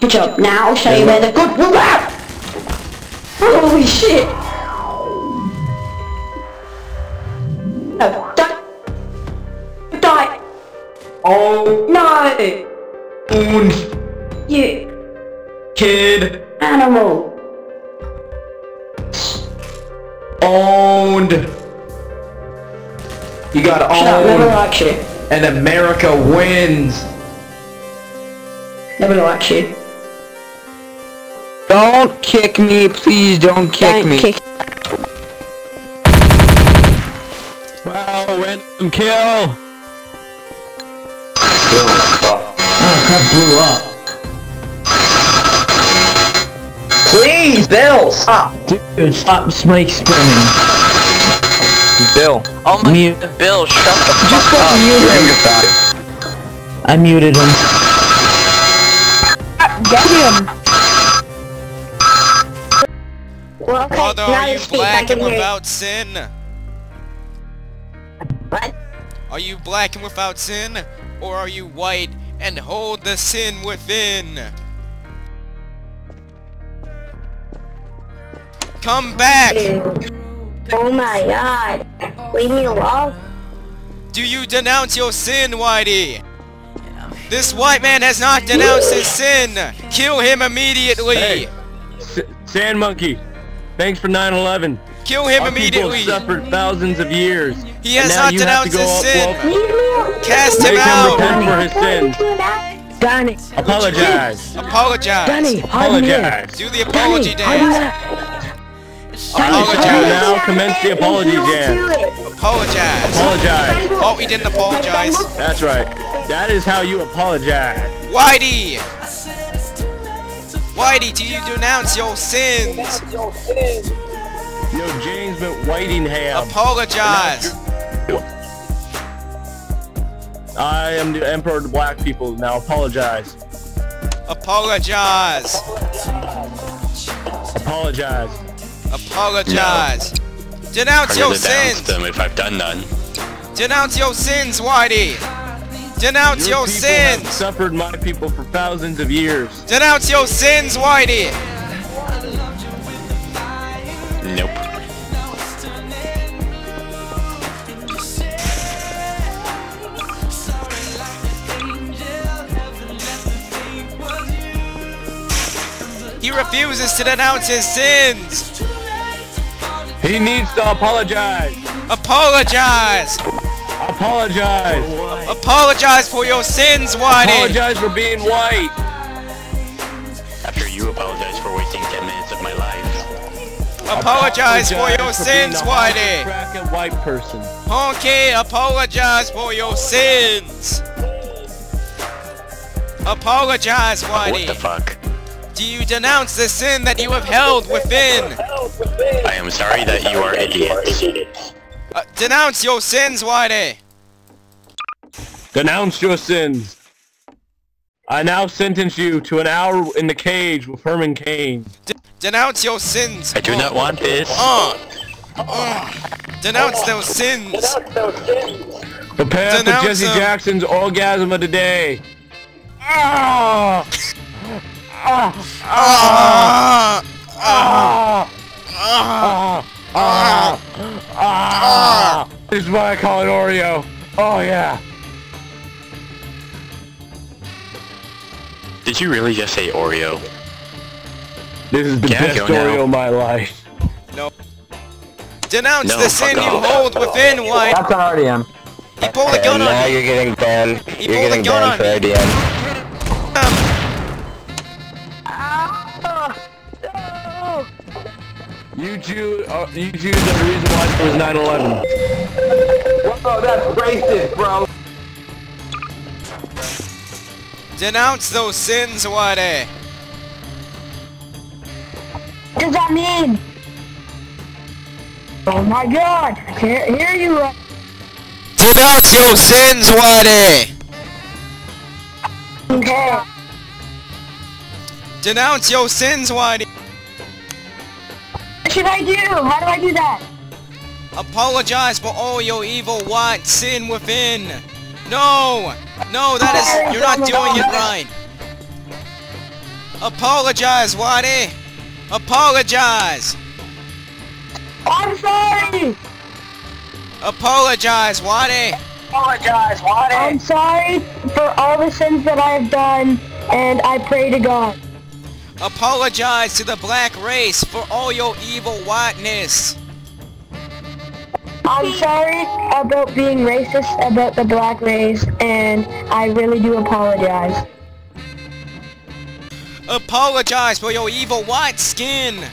Good job. Now I'll show you where the good will out. Holy shit. No, don't. Die. Oh, No. owned You kid animal. owned. You got Shut up. Never owned, liked you. and America wins. Never liked you. Don't kick me, please don't kick Don't me. kick. Wow, random kill. Oh, crap blew up. Please, Bill, stop. Dude, stop Smike spinning. Bill. Oh my Mute. Bill, shut the Just fuck fucking up. mute him. I muted him. Get him. Well, okay, Brother, now are you you speak. Black and hear you. without sin? What? Are you black and without sin? Or are you white and hold the sin within? Come back! Oh my god. Leave me alone. Do you denounce your sin, Whitey? This white man has not denounced his sin! Kill him immediately! Hey. Sand Monkey, thanks for 9/11. Kill him Our people immediately! have suffered thousands of years. He has now not you have to denounced go his up, sin! well, Leave me alone. Cast him Make him out! repent for his sins. Danny. Apologize. Apologize! Danny, hide in here. Apologize. Do the apology Danny, dance! there. Apologize! now commence the apology dance. Apologize! Apologize. Oh, he didn't apologize! That's right. That is how you apologize. Whitey! Whitey, do you denounce your sins? Yo, James Whitingham. Apologize! I am the emperor of the black people. Now apologize. Apologize! Apologize. Apologize! Denounce I'm your gonna denounce sins! them if I've done none. Denounce your sins, Whitey! Denounce your, Your sins! suffered my people for thousands of years. Denounce your sins, Whitey! Nope. He refuses to denounce his sins! He needs to apologize. Apologize! Apologize. Apologize for your sins, Whitey! Apologize for being white. After you apologize for wasting 10 minutes of my life. Apologize for your being sins, a Whitey! Cracking white person. Okay, apologize for your sins! Apologize, Whitey. What the fuck? Do you denounce the sin that you have held within? I am sorry that you are idiots. Uh, denounce your sins, Whitey! Denounce your sins. I now sentence you to an hour in the cage with Herman Cain. D- denounce your sins! I do not want this. Uh, uh, denounce those sins! Prepare Denounce for Jesse them. Jackson's orgasm of the day. Ah! Ah, Ah! ah, Ah! Ah! Ah! Ah! This is why I call it Oreo. Oh yeah. Did you really just say Oreo? This is the Can best go now? Oreo of my life. No. Denounce No, the sin you hold within, White! That's an RDM. He pulled a gun and now on you! you're getting banned. He you're pulled a getting gun banned on for me. You Jews, uh, you Jews are the reason why there was 9/11. Whoa, that's racist, bro. Denounce those sins, Whitey! Eh? What does that mean? Oh my god! Here, here you are. Denounce your sins, Whitey! Eh? Okay. Denounce your sins, Whitey! Eh? What should I do? How do I do that? Apologize for all your evil white sin within! No! No, that is... You're not doing it right! Apologize, Whitey! Apologize! I'm sorry! Apologize, Whitey! Apologize, Whitey! I'm sorry for all the sins that I have done, and I pray to God. Apologize to the black race for all your evil whiteness! I'm sorry about being racist about the black race, and I really do apologize. Apologize for your evil white skin!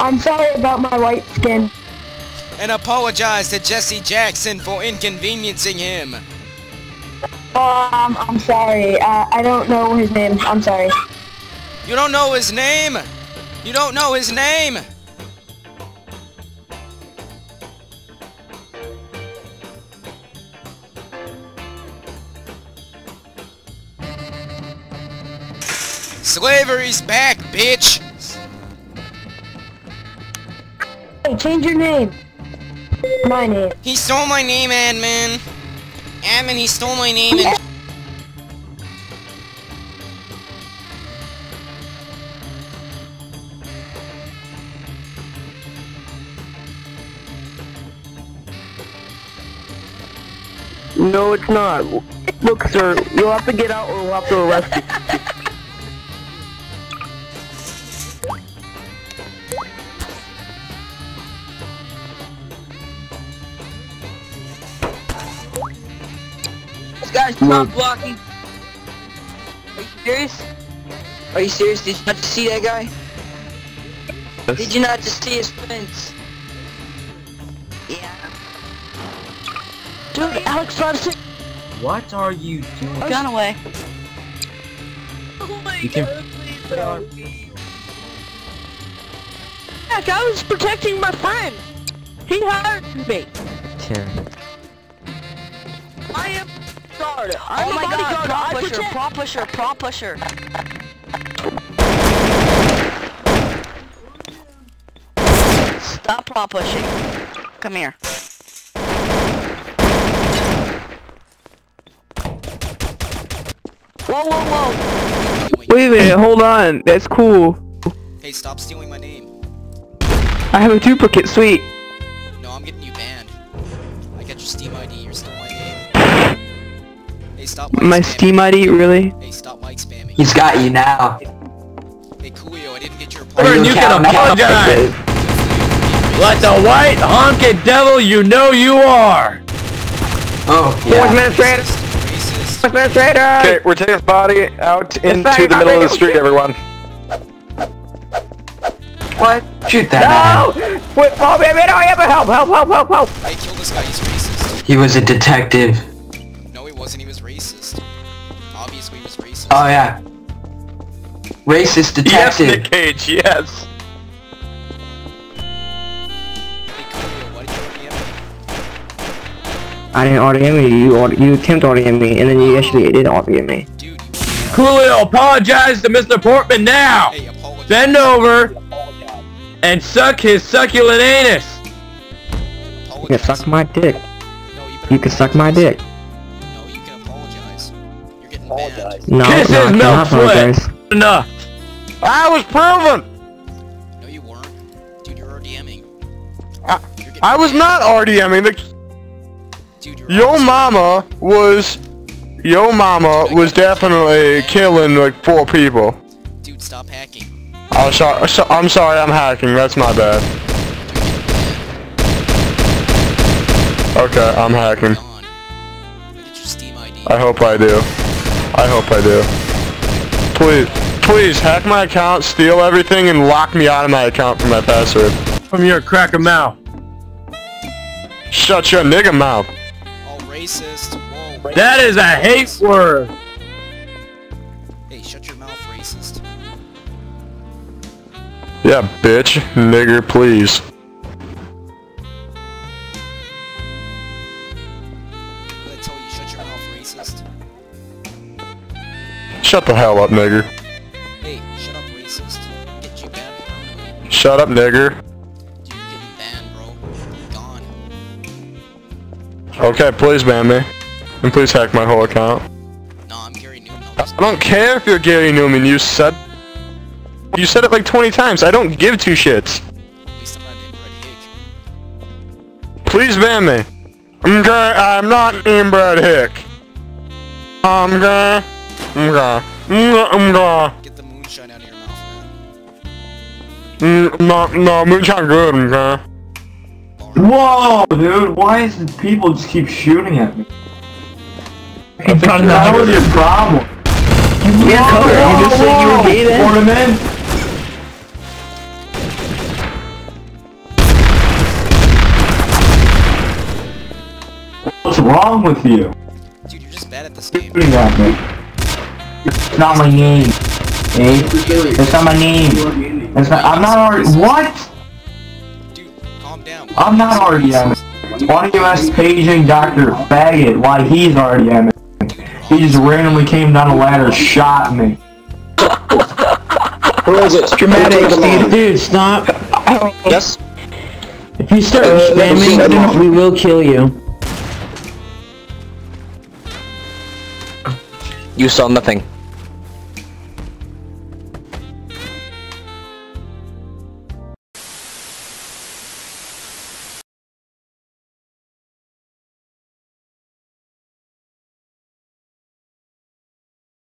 I'm sorry about my white skin. And apologize to Jesse Jackson for inconveniencing him! Um, I'm sorry. Uh, I don't know his name. I'm sorry. You don't know his name? You don't know his name? Slavery's back, bitch! Hey, change your name. My name. He stole my name, Admin! Admin, he stole my name and... No, it's not. Look, sir, you'll have to get out or we'll have to arrest you. Guys, stop blocking. Are you serious? Are you serious? Did you not just see that guy? Did you not just see his friends? Yeah. Dude, Alex Robinson. What are you doing? Gun away. Oh You can Heck, I was protecting my friend. He hired me. I am guard. I'm oh a my god, bodyguard. prop I pusher, protect- prop pusher, prop pusher. Stop prop pushing. Come here. Whoa, whoa, whoa. Wait a minute, hold on. That's cool. Hey, stop stealing my name. I have a duplicate, sweet. No, I'm getting you banned. I got your Steam ID, you're stealing my name. Hey, stop mic My spamming. Steam ID, really? Hey, stop mic spamming. He's got you now. Hey, Coolio, I didn't get your Are apology. you can apologize. Let the white honky devil you know you are! Oh, yeah. Administrator! Racist. Administrator! Okay, we're taking his body out into back, the middle of the street, everyone. What? Shoot that No! Wait, oh, baby, no, help, help, help, help, help, help! Hey, kill this guy, he's racist. He was a detective. Oh, yeah. Racist Yes, detective. Nick Cage, yes! Hey, did you RDM me? I didn't RDM you, you, R- you attempted RDM me, and then you actually did RDM me. Dude, you... Coolio, apologize to Mr. Portman now! Hey. Bend over and suck his succulent anus! You can suck my dick. No, you You can suck my dick. You're getting. No, Kiss no, his I milk cannot sweat. apologize. Enough! I was proven! No, you weren't. Dude, you're RDMing. I- You're I was not RDMing, the Dude, you're Yo mama was... Yo mama was definitely killing like four people. Dude, stop hacking. Oh, I'm sorry, so, I'm sorry I'm hacking, that's my bad. Okay, I'm hacking. Gone. Get your Steam ID. I hope I do. I hope I do. Please, please hack my account, steal everything, and lock me out of my account for my password. From your crack a mouth. Shut your nigga mouth. All racist. Whoa. That is a hate word. Hey, shut your mouth, racist. Yeah, bitch. Nigger, please. Did I tell you shut your mouth, racist? Shut the hell up, nigger. Hey, shut up, racist. Get you banned permanently. Shut up, nigger. Dude, you're banned, bro. Gone. Okay, please ban me. And please hack my whole account. Nah, I'm Gary Newton. I don't care if you're Gary Newman, you said... You said it like 20 times, I don't give two shits. At least I'm not named Hick. Please ban me. I'm gay, I'm not named Brad Hick. I'm gay. I'm gay. Get the moonshine out of your mouth, Mm, no, no, moonshine good, I'm gay. man. Whoa, dude, why is it people just keep shooting at me? I That was your problem. You can't cover it. You just said you were gay then. Ornament? What's wrong with you? Dude, you're just bad at this game. Shooting at me. It's not my name. Eh? That's not my name. That's not. I'm not already. What? Dude, calm down. I'm not RDM. Why don't you ask paging Dr. Faggot why he's RDM? He just randomly came down the ladder, shot me. Where is it? Dramatic, Come on. Steve. Dude, stop. Yes? If you start Uh, spamming, let me see. we will kill you. You saw nothing.